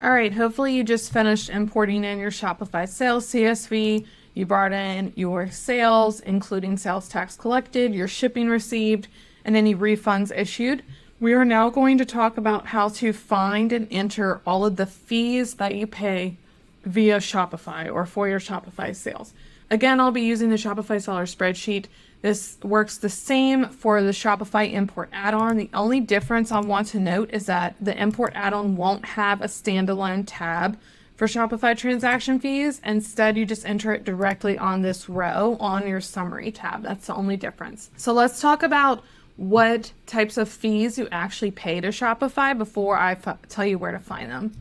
All right, hopefully you just finished importing in your Shopify sales CSV. You brought in your sales, including sales tax collected, your shipping received, and any refunds issued. We are now going to talk about how to find and enter all of the fees that you pay via Shopify or for your Shopify sales. Again, I'll be using the Shopify seller spreadsheet. This works the same for the Shopify import add-on. The only difference I want to note is that the import add-on won't have a standalone tab for Shopify transaction fees. Instead, you just enter it directly on this row on your summary tab. That's the only difference. So let's talk about what types of fees you actually pay to Shopify before I tell you where to find them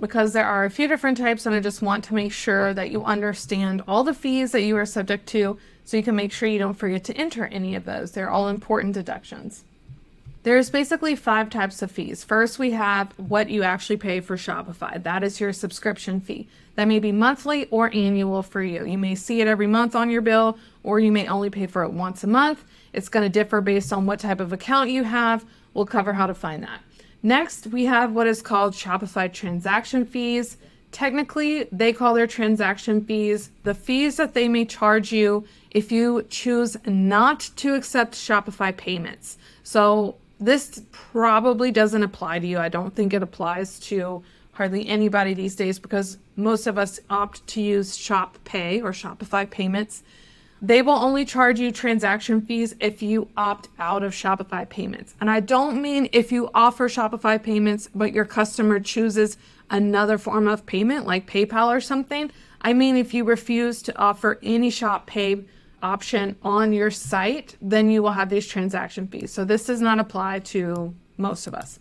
because there are a few different types and I just want to make sure that you understand all the fees that you are subject to so you can make sure you don't forget to enter any of those. They're all important deductions. There's basically five types of fees. First, we have what you actually pay for Shopify. That is your subscription fee. That may be monthly or annual for you. You may see it every month on your bill, or you may only pay for it once a month. It's going to differ based on what type of account you have. We'll cover how to find that. Next, we have what is called Shopify transaction fees. Technically, they call their transaction fees the fees that they may charge you if you choose not to accept Shopify payments. So, this probably doesn't apply to you. I don't think it applies to hardly anybody these days because most of us opt to use Shop Pay or Shopify payments. They will only charge you transaction fees if you opt out of Shopify payments. And I don't mean if you offer Shopify payments, but your customer chooses another form of payment like PayPal or something. I mean, if you refuse to offer any Shop Pay option on your site, then you will have these transaction fees. So this does not apply to most of us.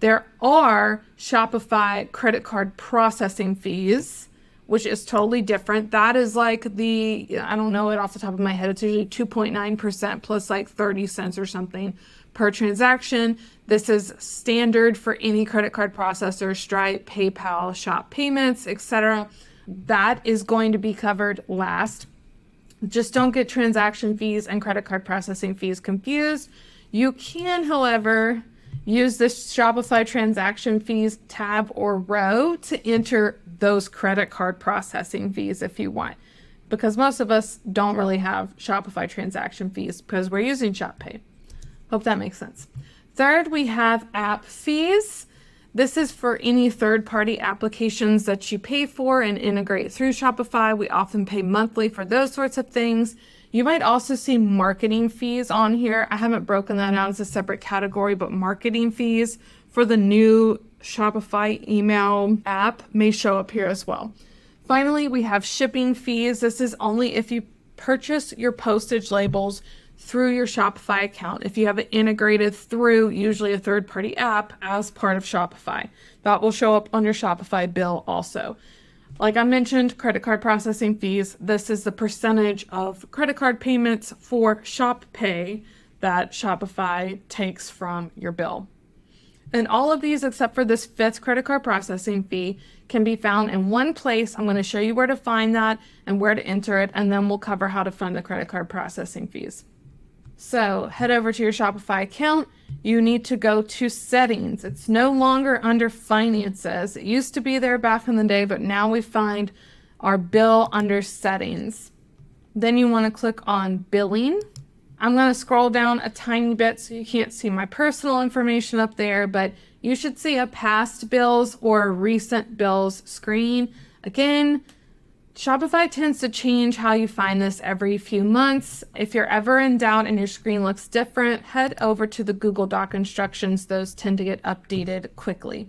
There are Shopify credit card processing fees which is totally different. That is like the, I don't know it off the top of my head, it's usually 2.9% plus like 30 cents or something per transaction. This is standard for any credit card processor, Stripe, PayPal, Shop Payments, etc. That is going to be covered last. Just don't get transaction fees and credit card processing fees confused. You can, however, use this Shopify transaction fees tab or row to enter those credit card processing fees if you want. Because most of us don't really have Shopify transaction fees because we're using ShopPay. Hope that makes sense. Third, we have app fees. This is for any third party applications that you pay for and integrate through Shopify. We often pay monthly for those sorts of things. You might also see marketing fees on here. I haven't broken that out as a separate category, but marketing fees for the new Shopify email app may show up here as well. Finally, we have shipping fees. This is only if you purchase your postage labels through your Shopify account. If you have it integrated through usually a third party app as part of Shopify, that will show up on your Shopify bill also. Like I mentioned, credit card processing fees. This is the percentage of credit card payments for Shop Pay that Shopify takes from your bill. And all of these, except for this fifth credit card processing fee, can be found in one place. I'm going to show you where to find that and where to enter it, and then we'll cover how to fund the credit card processing fees. So head over to your Shopify account. You need to go to settings. It's no longer under finances. It used to be there back in the day, but now we find our bill under settings. Then you want to click on billing. I'm going to scroll down a tiny bit so you can't see my personal information up there, but you should see a past bills or recent bills screen. Again, Shopify tends to change how you find this every few months. If you're ever in doubt and your screen looks different, head over to the Google Doc instructions. Those tend to get updated quickly.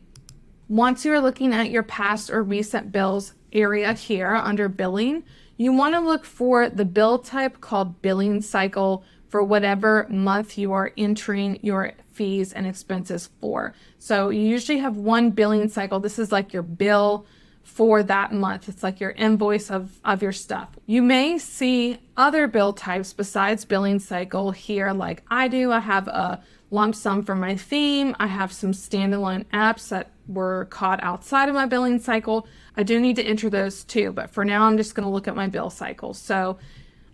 Once you are looking at your past or recent bills area here under billing, you want to look for the bill type called billing cycle for whatever month you are entering your fees and expenses for. So you usually have one billing cycle. This is like your bill for that month. It's like your invoice of, of your stuff. You may see other bill types besides billing cycle here, like I do. I have a lump sum for my theme. I have some standalone apps that were caught outside of my billing cycle. I do need to enter those too, but for now, I'm just going to look at my bill cycle. So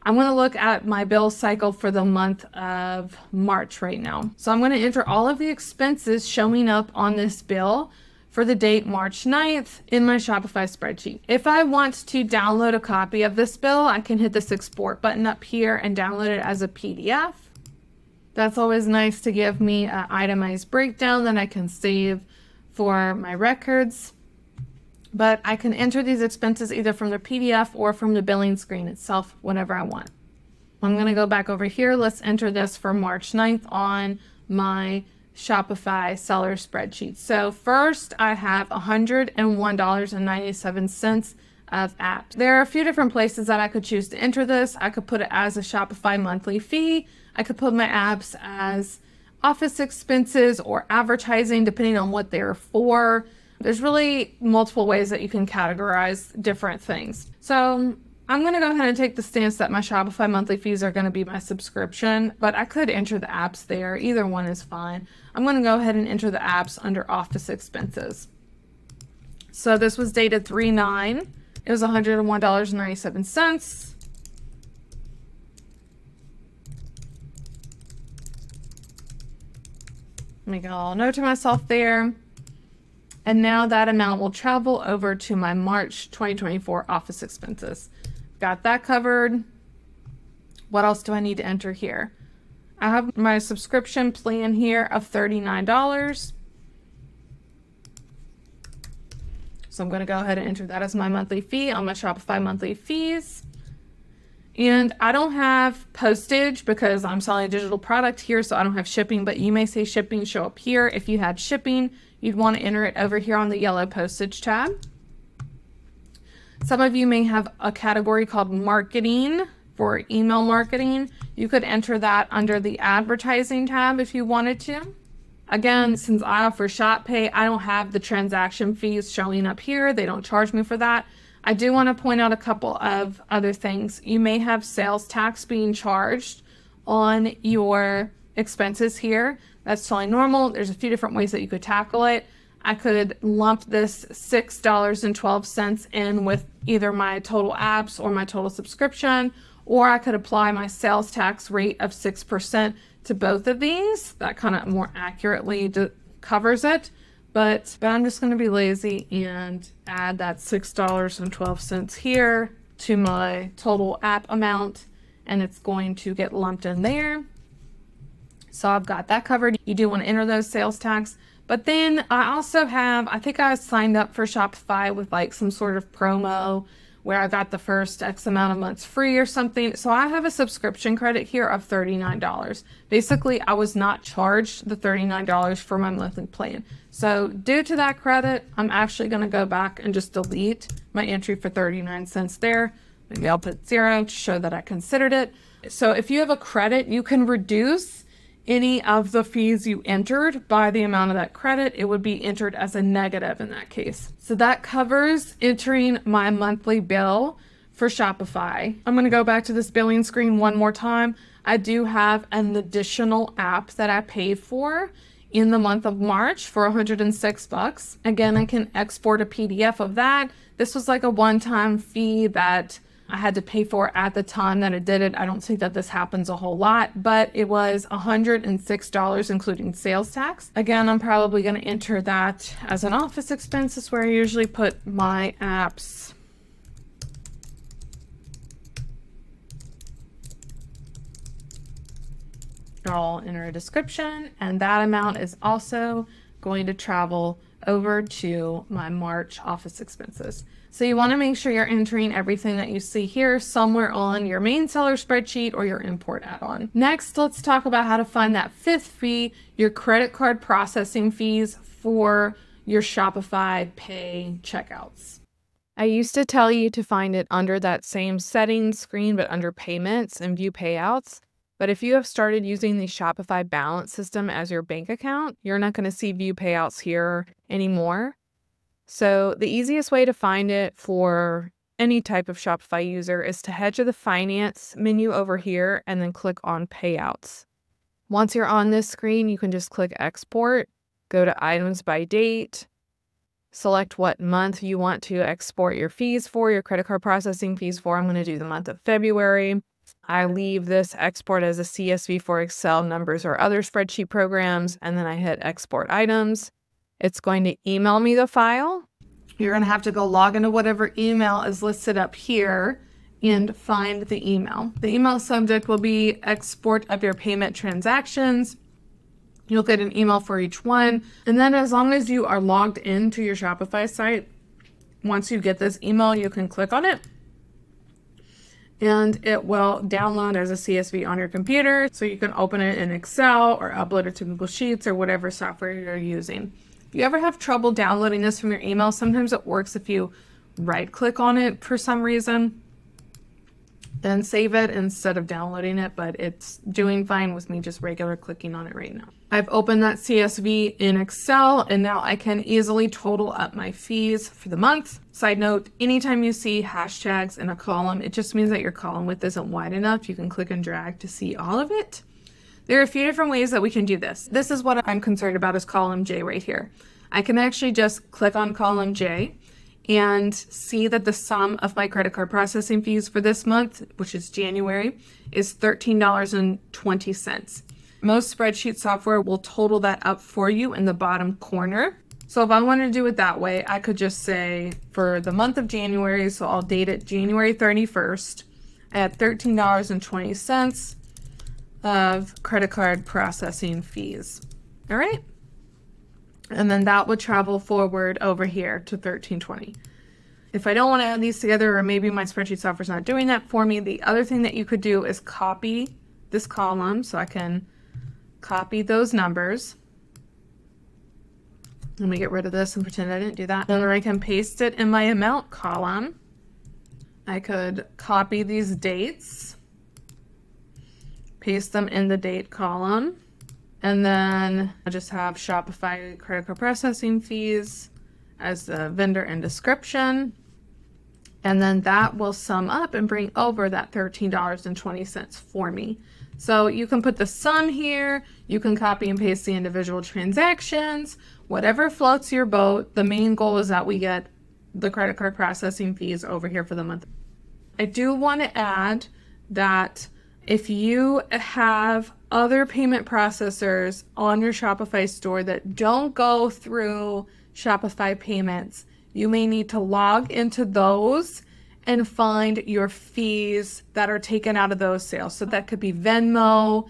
I'm going to look at my bill cycle for the month of March right now. So I'm going to enter all of the expenses showing up on this bill for the date March 9th in my Shopify spreadsheet. If I want to download a copy of this bill, I can hit this export button up here and download it as a PDF. That's always nice to give me an itemized breakdown that I can save for my records. But I can enter these expenses either from the PDF or from the billing screen itself whenever I want. I'm going to go back over here. Let's enter this for March 9th on my Shopify seller spreadsheet. So first I have $101.97 of apps. There are a few different places that I could choose to enter this. I could put it as a Shopify monthly fee. I could put my apps as office expenses or advertising, depending on what they're for. There's really multiple ways that you can categorize different things. So I'm going to go ahead and take the stance that my Shopify monthly fees are going to be my subscription, but I could enter the apps there. Either one is fine. I'm going to go ahead and enter the apps under office expenses. So this was dated 3-9. It was $101.97. Make a little note to myself there. And now that amount will travel over to my March 2024 office expenses. Got that covered. What else do I need to enter here? I have my subscription plan here of $39. So I'm going to go ahead and enter that as my monthly fee on my Shopify monthly fees. And I don't have postage because I'm selling a digital product here, so I don't have shipping, but you may say shipping show up here. If you had shipping, you'd want to enter it over here on the yellow postage tab. Some of you may have a category called marketing for email marketing. You could enter that under the advertising tab if you wanted to. Again, since I offer ShopPay, I don't have the transaction fees showing up here. They don't charge me for that. I do want to point out a couple of other things. You may have sales tax being charged on your expenses here. That's totally normal. There's a few different ways that you could tackle it. I could lump this $6.12 in with either my total apps or my total subscription, or I could apply my sales tax rate of 6% to both of these. That kind of more accurately covers it. But, but I'm just going to be lazy and add that $6.12 here to my total app amount and it's going to get lumped in there. So I've got that covered. You do want to enter those sales tax. But then I also have, I think I signed up for Shopify with like some sort of promo where I got the first X amount of months free or something. So I have a subscription credit here of $39. Basically, I was not charged the $39 for my monthly plan. So due to that credit, I'm actually going to go back and just delete my entry for 39 cents there. Maybe I'll put zero to show that I considered it. So if you have a credit, you can reduce any of the fees you entered by the amount of that credit, it would be entered as a negative in that case. So that covers entering my monthly bill for Shopify. I'm going to go back to this billing screen one more time. I do have an additional app that I paid for in the month of March for 106 bucks. Again, I can export a PDF of that. This was like a one-time fee that I had to pay for at the time that I did it. I don't think that this happens a whole lot, but it was $106 including sales tax. Again, I'm probably going to enter that as an office expense. This is where I usually put my apps. I'll enter a description and that amount is also going to travel over to my March office expenses. So you want to make sure you're entering everything that you see here somewhere on your main seller spreadsheet or your import add-on. Next, let's talk about how to find that fifth fee, your credit card processing fees for your Shopify pay checkouts. I used to tell you to find it under that same settings screen, but under payments and view payouts. But if you have started using the Shopify balance system as your bank account, you're not going to see view payouts here anymore. So the easiest way to find it for any type of Shopify user is to head to the finance menu over here and then click on payouts. Once you're on this screen, you can just click export, go to items by date, select what month you want to export your fees for, your credit card processing fees for. I'm going to do the month of February. I leave this export as a CSV for Excel numbers or other spreadsheet programs, and then I hit export items. It's going to email me the file. You're going to have to go log into whatever email is listed up here and find the email. The email subject will be export of your payment transactions. You'll get an email for each one. And then as long as you are logged into your Shopify site, once you get this email, you can click on it and it will download as a CSV on your computer. So you can open it in Excel or upload it to Google Sheets or whatever software you're using. If you ever have trouble downloading this from your email, sometimes it works if you right click on it for some reason then save it instead of downloading it, but it's doing fine with me just regular clicking on it right now. I've opened that CSV in Excel and now I can easily total up my fees for the month. Side note, anytime you see hashtags in a column, it just means that your column width isn't wide enough. You can click and drag to see all of it. There are a few different ways that we can do this. This is what I'm concerned about is column J right here. I can actually just click on column J and see that the sum of my credit card processing fees for this month, which is January, is $13.20. Most spreadsheet software will total that up for you in the bottom corner. So if I wanted to do it that way, I could just say for the month of January, so I'll date it January 31st at $13.20 of credit card processing fees. All right and then that would travel forward over here to 1320. If I don't want to add these together, or maybe my spreadsheet software is not doing that for me, the other thing that you could do is copy this column. So I can copy those numbers. Let me get rid of this and pretend I didn't do that. Then I can paste it in my amount column. I could copy these dates, paste them in the date column. And then I just have Shopify credit card processing fees as the vendor and description. And then that will sum up and bring over that $13.20 for me. So you can put the sum here, you can copy and paste the individual transactions, whatever floats your boat. The main goal is that we get the credit card processing fees over here for the month. I do want to add that if you have other payment processors on your Shopify store that don't go through Shopify payments, you may need to log into those and find your fees that are taken out of those sales. So that could be Venmo,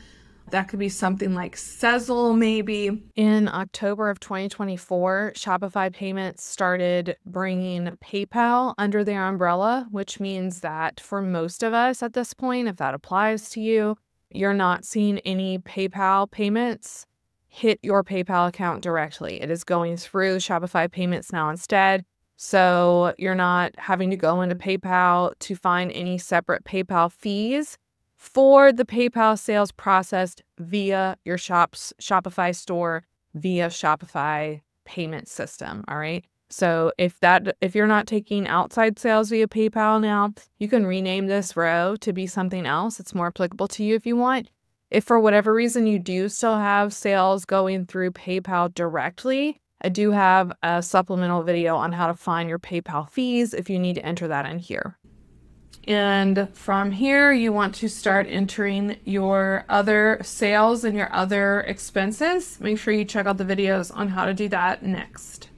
that could be something like Sezzle, maybe. In October of 2024, Shopify Payments started bringing PayPal under their umbrella, which means that for most of us at this point, if that applies to you, you're not seeing any PayPal payments hit your PayPal account directly. It is going through Shopify Payments now instead. So you're not having to go into PayPal to find any separate PayPal fees for the PayPal sales processed via your shop's Shopify store via Shopify payment system. All right. So if that if you're not taking outside sales via PayPal now, you can rename this row to be something else. It's more applicable to you if you want. If for whatever reason you do still have sales going through PayPal directly, I do have a supplemental video on how to find your PayPal fees if you need to enter that in here. And from here, you want to start entering your other sales and your other expenses. Make sure you check out the videos on how to do that next.